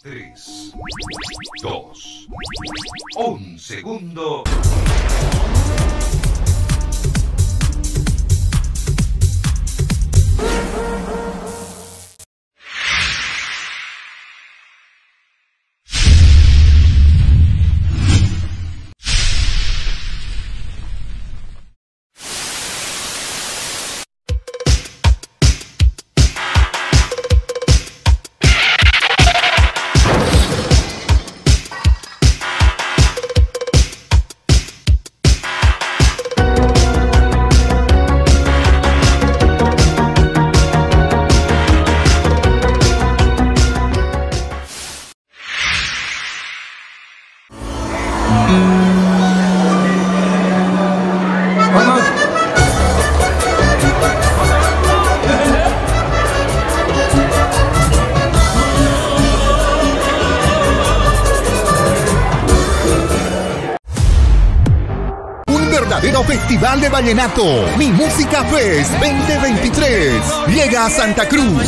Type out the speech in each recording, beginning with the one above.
3, 2, 1 segundo. Festival de vallenato. Mi Música Fest 2023. Llega a Santa Cruz.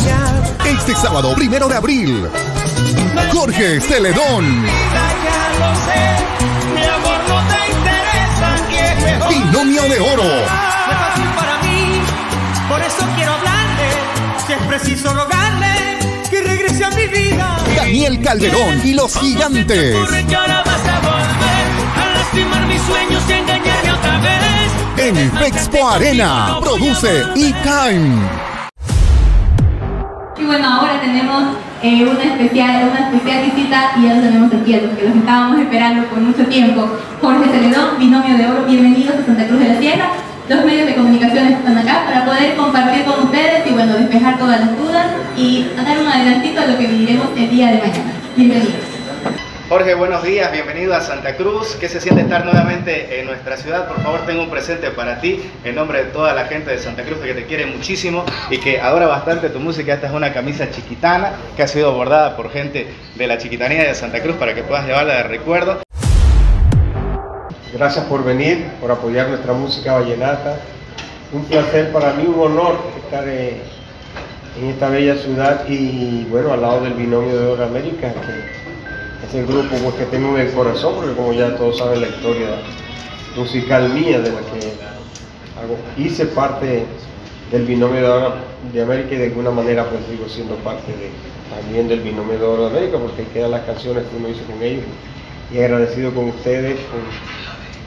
Este sábado, primero de abril. Jorge Celedón. Binomio de Oro. Para mí, por eso quiero hablarle. Si es preciso rogarle que regrese a mi vida. Daniel Calderón y los gigantes. Lastimar mis sueños y engañarme otra vez. En Fexpo Arena. Produce E-Time. Y bueno, ahora tenemos eh, una, especial, una especial visita y ya lo tenemos aquí, a los que los estábamos esperando por mucho tiempo. Jorge Celedón, Binomio de Oro, bienvenidos a Santa Cruz de la Sierra. Los medios de comunicación están acá para poder compartir con ustedes y bueno, despejar todas las dudas y dar un adelantito a lo que viviremos el día de mañana. Bienvenidos. Jorge, buenos días, bienvenido a Santa Cruz. ¿Qué se siente estar nuevamente en nuestra ciudad? Por favor, tengo un presente para ti en nombre de toda la gente de Santa Cruz que te quiere muchísimo y que adora bastante tu música. Esta es una camisa chiquitana que ha sido bordada por gente de la chiquitanía de Santa Cruz para que puedas llevarla de recuerdo. Gracias por venir, por apoyar nuestra música vallenata. Un placer para mí, un honor estar en esta bella ciudad y bueno, al lado del binomio de Oro América, es el grupo pues, que tengo en el corazón, porque como ya todos saben la historia musical mía de la que hago, hice parte del binomio de Oro de América y de alguna manera pues sigo siendo parte de, también del binomio de Oro de América, porque quedan las canciones que uno hizo con ellos y agradecido con ustedes,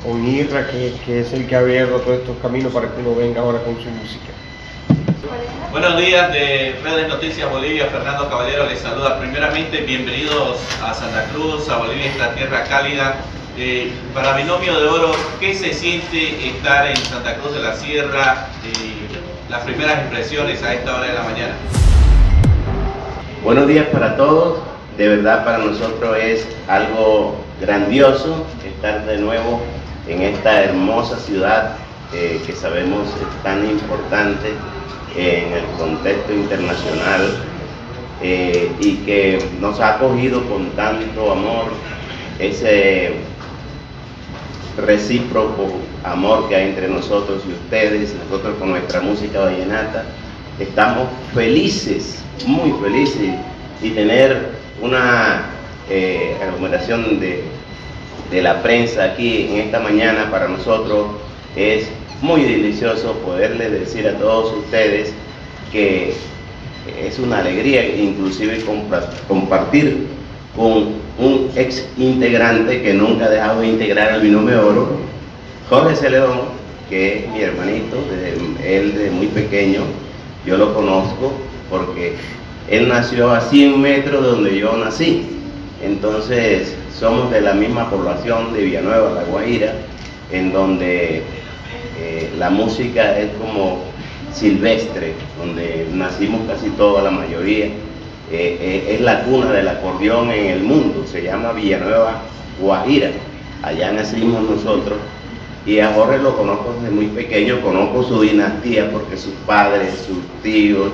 con, con Irra, que, que es el que ha abierto todos estos caminos para que uno venga ahora con su música. Buenos días de Redes Noticias Bolivia, Fernando Caballero les saluda. Primeramente, bienvenidos a Santa Cruz, a Bolivia, esta tierra cálida. Eh, para Binomio de Oro, ¿qué se siente estar en Santa Cruz de la Sierra? Eh, las primeras impresiones a esta hora de la mañana. Buenos días para todos. De verdad para nosotros es algo grandioso estar de nuevo en esta hermosa ciudad eh, que sabemos es tan importante en el contexto internacional eh, y que nos ha acogido con tanto amor, ese recíproco amor que hay entre nosotros y ustedes, nosotros con nuestra música vallenata. Estamos felices, muy felices, y tener una eh, de, de la prensa aquí en esta mañana para nosotros es muy delicioso poderles decir a todos ustedes que es una alegría inclusive compa- compartir con un ex integrante que nunca ha dejado de integrar al binomio oro, Jorge Celedón, que es mi hermanito, él desde muy pequeño, yo lo conozco porque él nació a 100 metros de donde yo nací, entonces somos de la misma población de Villanueva, La Guaira, en donde eh, la música es como silvestre, donde nacimos casi toda la mayoría. Eh, eh, es la cuna del acordeón en el mundo, se llama Villanueva Guajira. Allá nacimos nosotros y a Jorge lo conozco desde muy pequeño, conozco su dinastía porque sus padres, sus tíos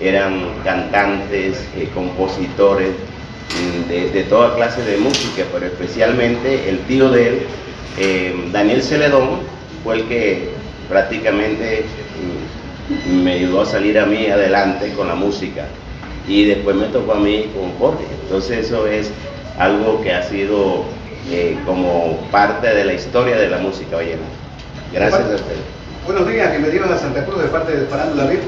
eran cantantes, compositores mm, de, toda clase de música, pero especialmente el tío de él, Daniel Celedón, fue el que prácticamente mm, me ayudó a salir a mí adelante con la música. y después me tocó a mí con Jorge. Entonces eso es algo que ha sido eh, como parte de la historia de la música vallenata. Gracias a ustedes. Buenos días, bienvenidos a Santa Cruz de parte de Fernando David.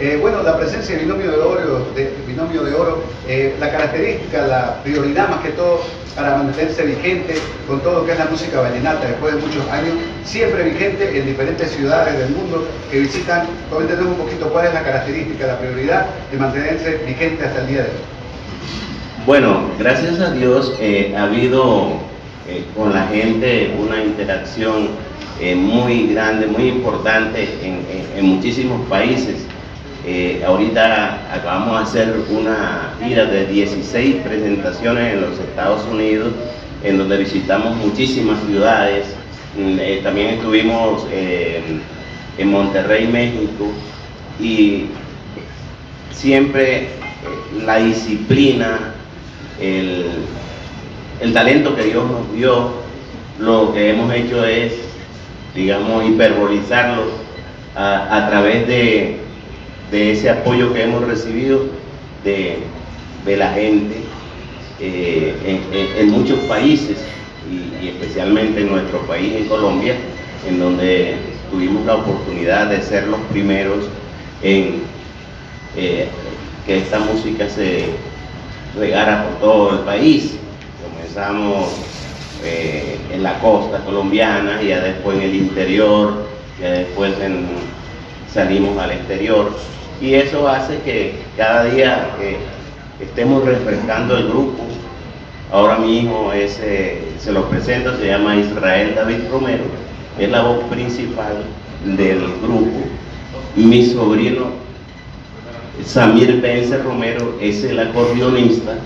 Eh, bueno, la presencia de binomio de oro, binomio de oro, eh, la característica, la prioridad más que todo para mantenerse vigente con todo lo que es la música vallenata después de muchos años, siempre vigente en diferentes ciudades del mundo que visitan. Coméntenos un poquito cuál es la característica, la prioridad de mantenerse vigente hasta el día de hoy. Bueno, gracias a Dios eh, ha habido con la gente una interacción muy grande, muy importante en muchísimos países. Eh, ahorita acabamos de hacer una gira de 16 presentaciones en los Estados Unidos, en donde visitamos muchísimas ciudades. Mm, eh, también estuvimos eh, en Monterrey, México, y siempre la disciplina, el, talento que Dios nos dio, lo que hemos hecho es, digamos, hiperbolizarlo a través de de ese apoyo que hemos recibido de, la gente eh, en, muchos países y, especialmente en nuestro país, en Colombia, en donde tuvimos la oportunidad de ser los primeros en eh, que esta música se regara por todo el país. Comenzamos eh, en la costa colombiana, ya después en el interior, ya después salimos al exterior y eso hace que cada día estemos refrescando el grupo. Ahora mi hijo se lo presento, se llama Israel David Romero, es la voz principal del grupo. Mi sobrino Samir Pence Romero es el acordeonista.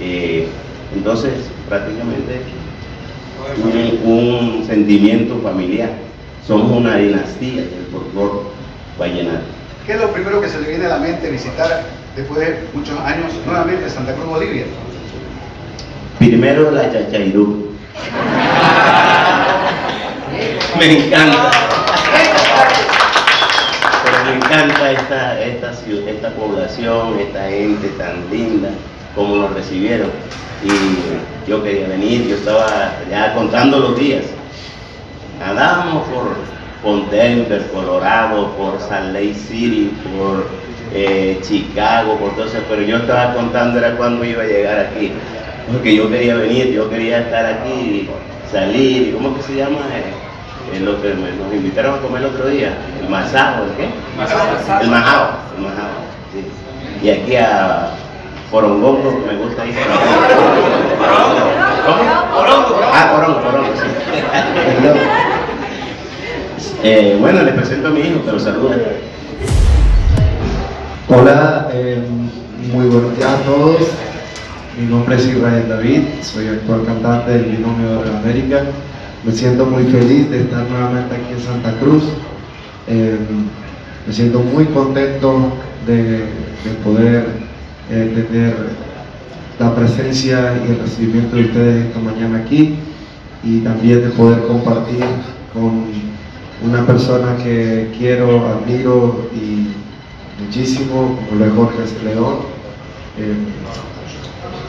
Eh, entonces, prácticamente un, un, sentimiento familiar. Somos una dinastía del folclore vallenato. ¿Qué es lo primero que se le viene a la mente visitar después de muchos años nuevamente Santa Cruz, Bolivia? Primero la Chachairú. me encanta. Pero me encanta esta, población, esta gente tan linda, como nos recibieron. Y yo quería venir, yo estaba ya contando los días. Andábamos por por Denver, Colorado, por Salt Lake City, por eh, Chicago, por todo eso, pero yo estaba contando era cuando iba a llegar aquí, porque yo quería venir, yo quería estar aquí, salir, ¿cómo que se llama? Eh, eh, lo que nos invitaron a comer el otro día, el masao, ¿el qué? El majao, el majao, sí. Y aquí a Porongongo, me gusta ir. ¿Cómo? Porongo. Ah, Porongo, Porongo, sí. Eh, bueno, le presento a mi hijo, pero saluda. Hola, eh, muy buenos días a todos. Mi nombre es Israel David, soy actual cantante del Binomio de América. Me siento muy feliz de estar nuevamente aquí en Santa Cruz. Eh, me siento muy contento de, poder tener la presencia y el recibimiento de ustedes esta mañana aquí y también de poder compartir con una persona que quiero, admiro y muchísimo, como lo es Jorge León. Eh,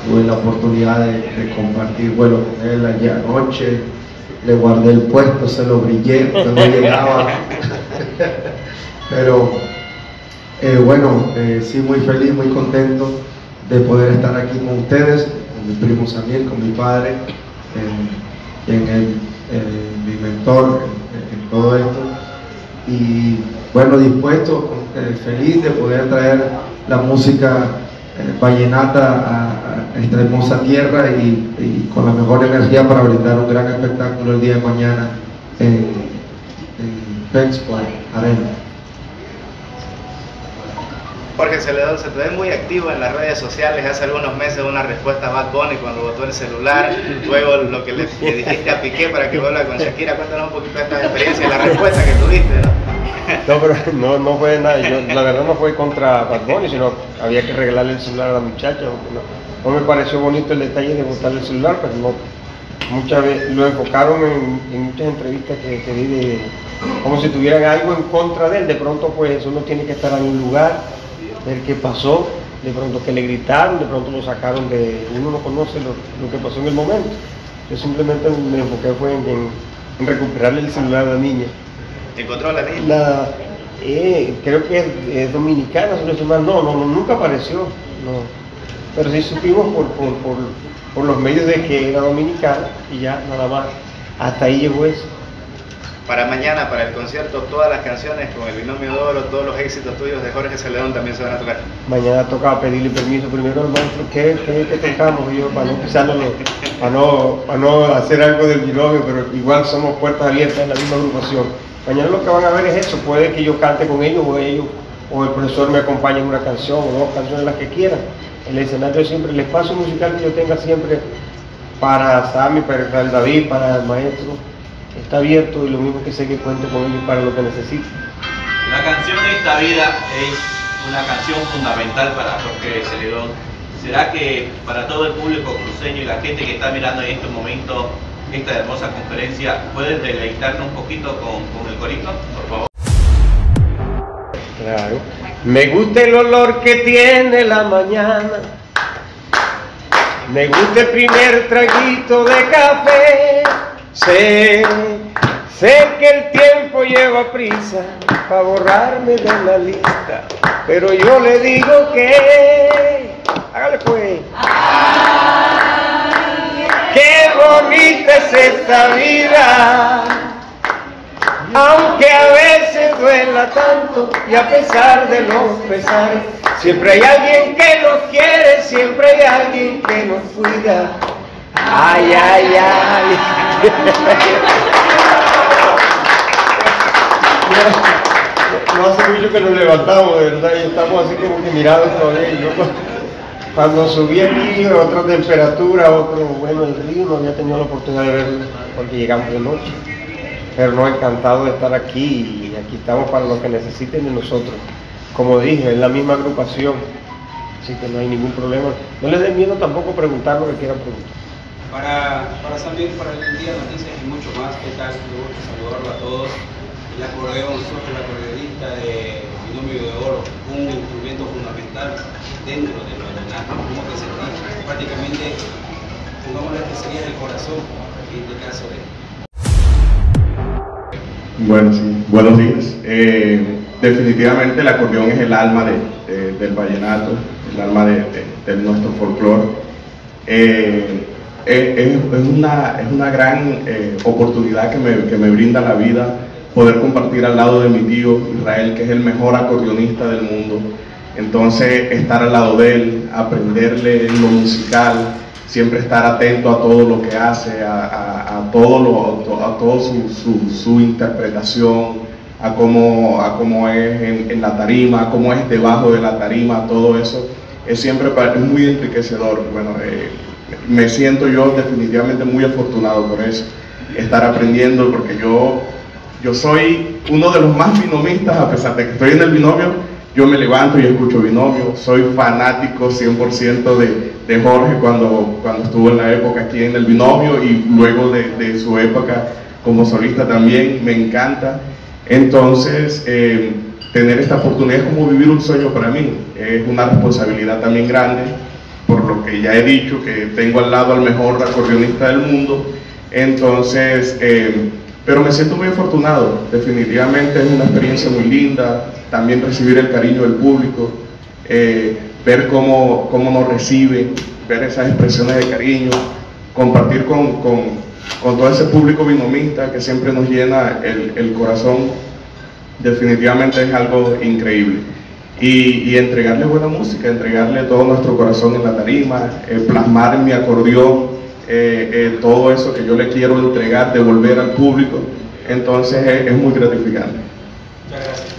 tuve la oportunidad de, compartir vuelo con él ayer anoche, le guardé el puesto, se lo brillé no llegaba. Pero eh, bueno, eh, sí, muy feliz, muy contento de poder estar aquí con ustedes, con mi primo Samir, con mi padre, en mi mentor, todo esto. Y bueno, dispuesto, eh, feliz de poder traer la música eh, vallenata a, esta hermosa tierra y, con la mejor energía para brindar un gran espectáculo el día de mañana en, en Arena. Jorge Celedón se te ve muy activo en las redes sociales. Hace algunos meses una respuesta a Bad Bunny cuando votó el celular. Luego lo que le, dijiste a Piqué para que vuelva con Shakira. Cuéntanos un poquito de esta experiencia y la respuesta que tuviste. No, pero no, no fue nada. la verdad no fue contra Bad Bunny, sino había que regalarle el celular a la muchacha. No, me pareció bonito el detalle de votarle el celular, pero no. Muchas veces lo enfocaron en, muchas entrevistas que, que vi de como si tuvieran algo en contra de él. De pronto, pues uno tiene que estar en un lugar ver qué pasó de pronto que le gritaron, de pronto lo sacaron de, uno no conoce lo, que pasó en el momento. Yo simplemente me enfoqué fue en, recuperarle el celular a la niña. ¿Encontró a la niña? Eh, creo que es, dominicana, no, no, no, nunca apareció, no. Pero sí supimos por, por los medios de que era dominicana y ya nada más. Hasta ahí llegó eso para mañana, para el concierto, todas las canciones con el binomio de oro, todos los éxitos tuyos de Jorge Celedón también se van a tocar. Mañana toca pedirle permiso primero al maestro, ¿qué, qué, tocamos? yo, para no pisarlo, para no, para no hacer algo del binomio, pero igual somos puertas abiertas en la misma agrupación. Mañana lo que van a ver es eso, puede que yo cante con ellos o ellos, o el profesor me acompañe en una canción o dos canciones, las que quieran. El escenario siempre, el espacio musical que yo tenga siempre para Sammy, para el David, para el maestro, está abierto y lo mismo que sé que cuento con ellos para lo que necesiten. La canción de esta vida es una canción fundamental para Jorge Celedón. ¿Será que para todo el público cruceño y la gente que está mirando en este momento esta hermosa conferencia, pueden deleitarnos un poquito con, con el corito, por favor? Claro. Me gusta el olor que tiene la mañana. Me gusta el primer traguito de café Sé, sé que el tiempo lleva prisa para borrarme de la lista, pero yo le digo que, hágale pues. Qué bonita es esta vida, aunque a veces duela tanto y a pesar de los pesares, siempre hay alguien que nos quiere, siempre hay alguien que nos cuida. Ay, ay, ay. No hace mucho que nos levantamos, de verdad, y estamos así como que mirados todavía. Y cuando subí aquí, otra temperatura, otro, bueno, el río, no había tenido la oportunidad de verlo porque llegamos de noche. Pero no, encantado de estar aquí y aquí estamos para lo que necesiten de nosotros. Como dije, es la misma agrupación, así que no hay ningún problema. No les dé miedo tampoco preguntar lo que quieran preguntar para, para para el día noticias y mucho más. ¿Qué tal? Me gusta saludarlo a todos. El acordeón, nosotros el acordeonista de Binomio de Oro, un instrumento fundamental dentro de los vallenato. ¿Cómo te sentís? Prácticamente, pongámosle que sería el corazón, en este caso de... Bueno, sí, buenos días. Eh, definitivamente el acordeón es el alma de, del vallenato, el alma de, de nuestro folclore. Eh, es, una, es una gran eh, oportunidad que me, que me brinda la vida poder compartir al lado de mi tío Israel, que es el mejor acordeonista del mundo. Entonces, estar al lado de él, aprenderle lo musical, siempre estar atento a todo lo que hace, a, a, todo, lo, a todo su, su, su, interpretación, a cómo, a cómo es en, en, la tarima, a cómo es debajo de la tarima, todo eso es siempre es muy enriquecedor. Bueno, eh, me siento yo definitivamente muy afortunado por eso, estar aprendiendo, porque yo, yo soy uno de los más binomistas, a pesar de que estoy en el binomio, yo me levanto y escucho binomio, soy fanático 100% de, de, Jorge cuando, cuando estuvo en la época aquí en el binomio y luego de, su época como solista también, me encanta. Entonces, eh, tener esta oportunidad es como vivir un sueño para mí, es una responsabilidad también grande por lo que ya he dicho, que tengo al lado al mejor acordeonista del mundo. Entonces, eh, pero me siento muy afortunado, definitivamente es una experiencia muy linda, también recibir el cariño del público, eh, ver cómo, cómo nos reciben, ver esas expresiones de cariño, compartir con, con, con todo ese público binomista que siempre nos llena el, el corazón, definitivamente es algo increíble y, entregarle buena música, entregarle todo nuestro corazón en la tarima, eh, plasmar en mi acordeón eh, eh, todo eso que yo le quiero entregar, devolver al público. Entonces es, muy gratificante. Muchas gracias.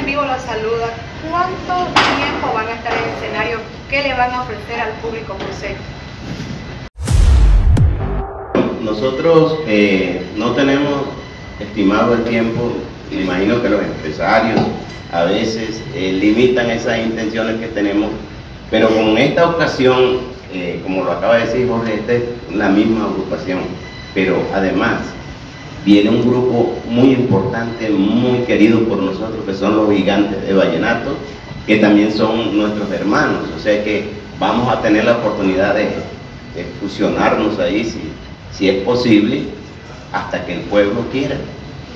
en vivo los saluda. ¿Cuánto tiempo van a estar en el escenario? ¿Qué le van a ofrecer al público cruceño? Nosotros no tenemos estimado el tiempo me imagino que los empresarios a veces eh, limitan esas intenciones que tenemos, pero con esta ocasión, eh, como lo acaba de decir Jorge, esta es la misma agrupación, pero además viene un grupo muy importante, muy querido por nosotros, que son los gigantes de Vallenato, que también son nuestros hermanos, o sea que vamos a tener la oportunidad de, fusionarnos ahí, si, si es posible, hasta que el pueblo quiera,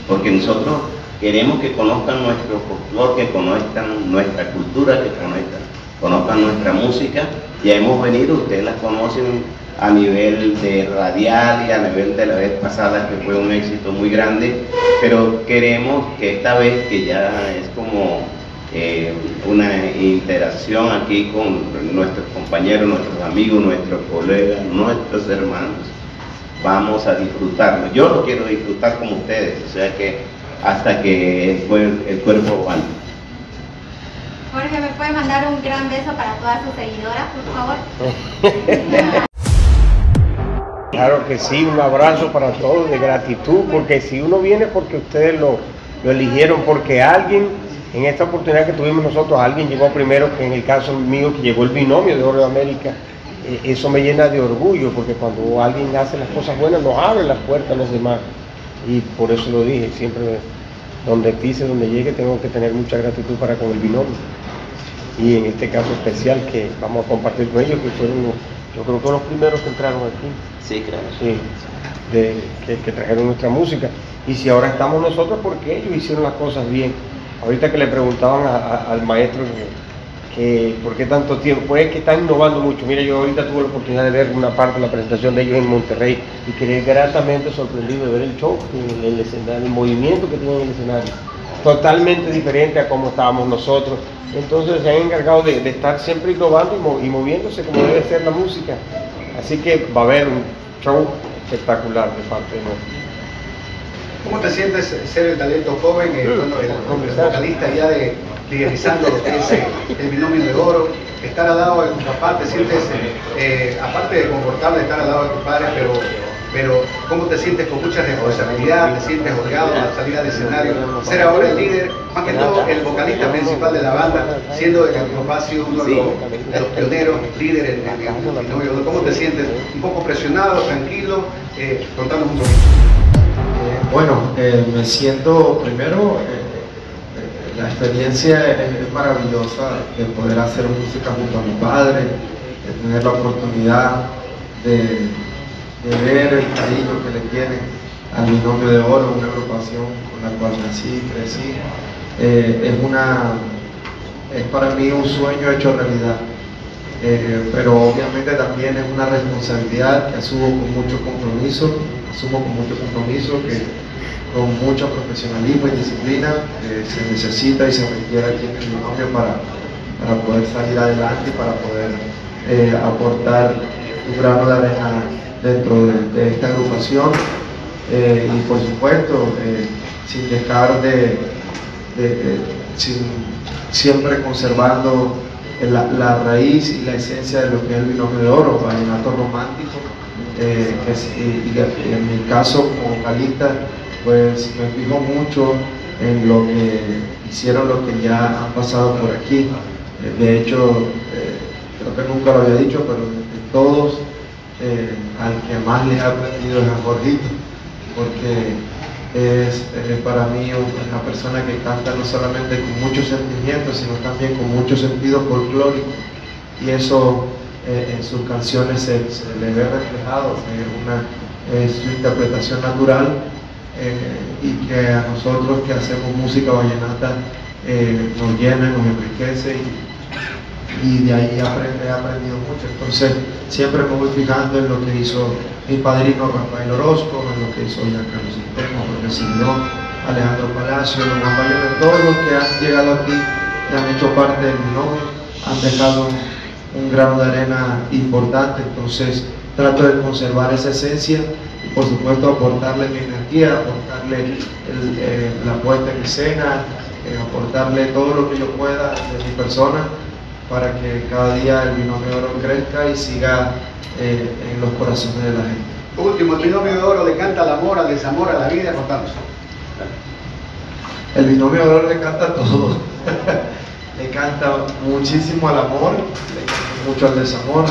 porque nosotros queremos que conozcan nuestro folclore, que conozcan nuestra cultura, que conozcan, conozcan nuestra música, ya hemos venido, ustedes la conocen a nivel de radial y a nivel de la vez pasada que fue un éxito muy grande, pero queremos que esta vez que ya es como eh, una interacción aquí con nuestros compañeros, nuestros amigos, nuestros colegas, nuestros hermanos, vamos a disfrutarlo. Yo lo quiero disfrutar como ustedes, o sea que hasta que el, el cuerpo aguante. Jorge, ¿me puede mandar un gran beso para todas sus seguidoras, por favor? Claro que sí, un abrazo para todos de gratitud, porque si uno viene porque ustedes lo, eligieron, porque alguien, en esta oportunidad que tuvimos nosotros, alguien llegó primero, que en el caso mío, que llegó el binomio de Oro de América, eh, eso me llena de orgullo, porque cuando alguien hace las cosas buenas, nos abre las puertas a los demás. Y por eso lo dije, siempre donde pise, donde llegue, tengo que tener mucha gratitud para con el binomio. Y en este caso especial que vamos a compartir con ellos, que fueron yo creo que los primeros que entraron aquí. Sí, claro. Sí, de, que, trajeron nuestra música. Y si ahora estamos nosotros, porque ellos hicieron las cosas bien. Ahorita que le preguntaban al maestro que, por qué tanto tiempo, pues es que están innovando mucho. Mira, yo ahorita tuve la oportunidad de ver una parte de la presentación de ellos en Monterrey y quedé gratamente sorprendido de ver el show, el, escenario, el movimiento que tienen en el escenario. Totalmente diferente a cómo estábamos nosotros. Entonces se han encargado de, estar siempre innovando y, moviéndose como debe ser la música. Así que va a haber un show espectacular de parte de nosotros. ¿Cómo te sientes ser el talento joven, el, vocalista ya de liderizando lo que es eh, el binomio de oro, estar al lado de tu papá, te sientes, eh, aparte de confortable estar al lado de tu padre, pero pero cómo te sientes con mucha responsabilidad, te sientes holgado al salir al escenario, ser ahora el líder, más que todo el vocalista principal de la banda, siendo el espacio uno de los, pioneros, líder en, el ¿cómo te sientes? ¿Un poco presionado, tranquilo? Eh, contanos un poquito. Bueno, eh, me siento primero, la experiencia es, maravillosa de poder hacer música junto a mi padre, de tener la oportunidad de ver el cariño que le tienen al binomio de oro, una agrupación con la cual nací, crecí. Eh, es, una, es para mí un sueño hecho realidad, eh, pero obviamente también es una responsabilidad que asumo con mucho compromiso, asumo con mucho compromiso que con mucho profesionalismo y disciplina eh, se necesita y se requiere aquí en el para, para poder salir adelante y para poder aportar un grano de arena dentro de, esta agrupación. Eh, y por supuesto eh, sin dejar de, siempre conservando la, raíz y la esencia de lo que es el binomio de oro, vallenato romántico, eh, y, en mi caso como vocalista pues me fijo mucho en lo que hicieron los que ya han pasado por aquí. de hecho, creo que nunca lo había dicho, pero de todos eh, al que más le he aprendido es a Jorgito, porque es para mí una persona que canta no solamente con mucho sentimiento, sino también con mucho sentido folclórico. Y eso eh, en sus canciones se, le ve reflejado, es una, su interpretación natural eh, y que a nosotros que hacemos música vallenata nos llena, nos enriquece y, y de ahí aprende, he aprendido mucho. Entonces, siempre me voy fijando en lo que hizo mi padrino Rafael Orozco, en lo que hizo ya Carlos Interno, lo que siguió Alejandro Palacio, Juan todos los que han llegado aquí y han hecho parte de mi nombre, han dejado un grano de arena importante. Entonces, trato de conservar esa esencia por supuesto, aportarle mi energía, aportarle eh, la puesta en escena, eh, aportarle todo lo que yo pueda de mi persona para que cada día el binomio de oro crezca y siga eh, en los corazones de la gente. Último, el binomio de oro le canta al amor, al desamor, a la vida, contanos. El binomio de oro le canta todo. le canta muchísimo al amor, le canta mucho al desamor,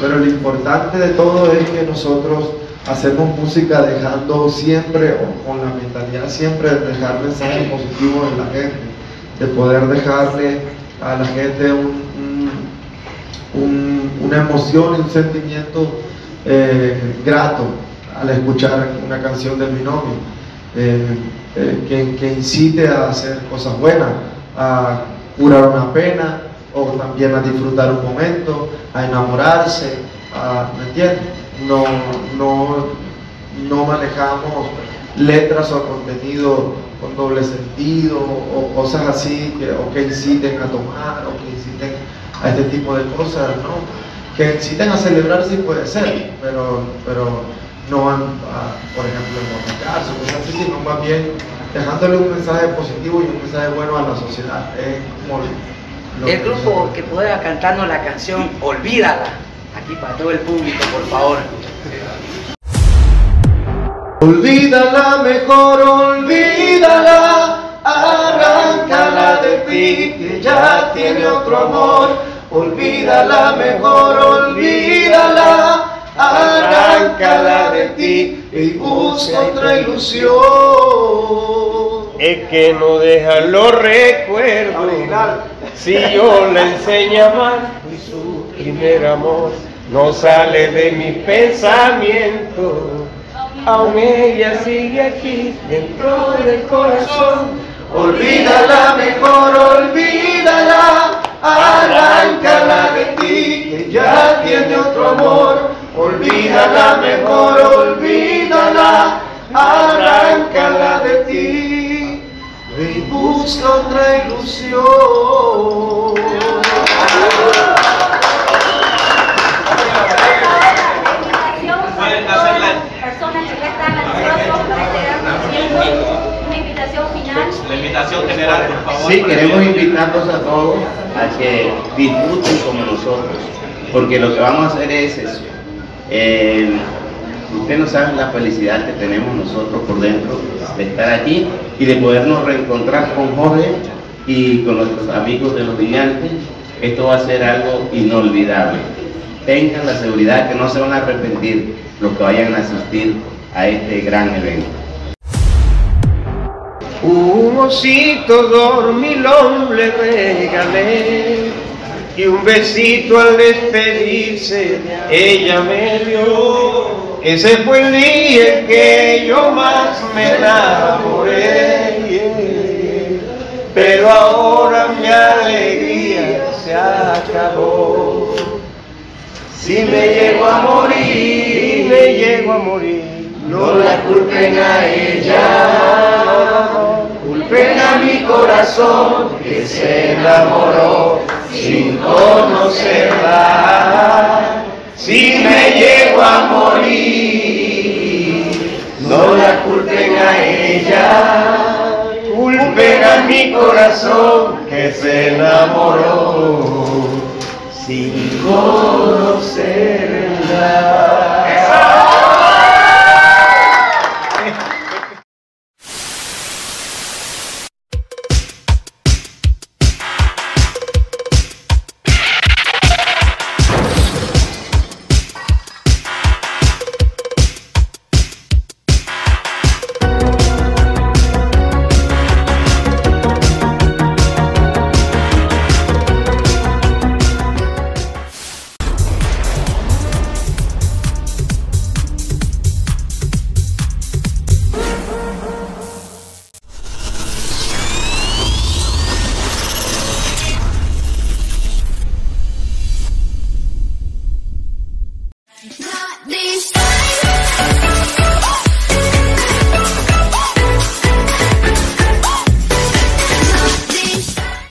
pero lo importante de todo es que nosotros hacemos música dejando siempre, o con la mentalidad siempre de dejar mensajes positivos en la gente, de poder dejarle a la gente una emoción un sentimiento eh, grato al escuchar una canción del binomio, eh, eh, que, incite a hacer cosas buenas, a curar una pena o también a disfrutar un momento, a enamorarse, a, ¿me entiendes? No, no, no manejamos letras o contenido con doble sentido o cosas así que, o que inciten a tomar o que inciten a este tipo de cosas, ¿no? Que inciten a celebrar sí puede ser, pero, pero no van por ejemplo, emborracharse, cosas así, sino más bien dejándole un mensaje positivo y un mensaje bueno a la sociedad. Es como el grupo que pueda cantarnos la canción Olvídala, aquí para todo el público, por favor. Olvídala mejor, olvídala, arráncala de ti, que ya tiene otro amor. Olvídala mejor, olvídala, arráncala de ti y busca otra ilusión. Es que no deja los recuerdos, si yo le enseñaba y su primer amor no sale de mi pensamiento. Aún ella sigue aquí dentro del corazón. Olvídala mejor, olvídala, arráncala de ti, que ya tiene otro amor. Olvídala mejor, olvídala, arráncala de ti busca otra ilusión. La invitación general, por favor. Sí, queremos invitarlos a todos a que disfruten como nosotros, porque lo que vamos a hacer es eso. Usted no sabe la felicidad que tenemos nosotros por dentro de estar aquí y de podernos reencontrar con Jorge y con nuestros amigos de los brillantes. Esto va a ser algo inolvidable. Tengan la seguridad que no se van a arrepentir los que vayan a asistir a este gran evento. Un osito dormilón le regalé y un besito al despedirse ella me dio. Ese fue el día en que yo más me enamoré. Pero ahora mi alegría se acabó. Si me llego a morir, me llego a morir, no la culpen a ella Pena mi corazón que se enamoró sin conocerla. Si me llego a morir, no la culpen a ella, culpen a mi corazón que se enamoró sin conocerla.